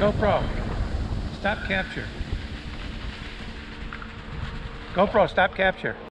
GoPro, stop capture. GoPro, stop capture.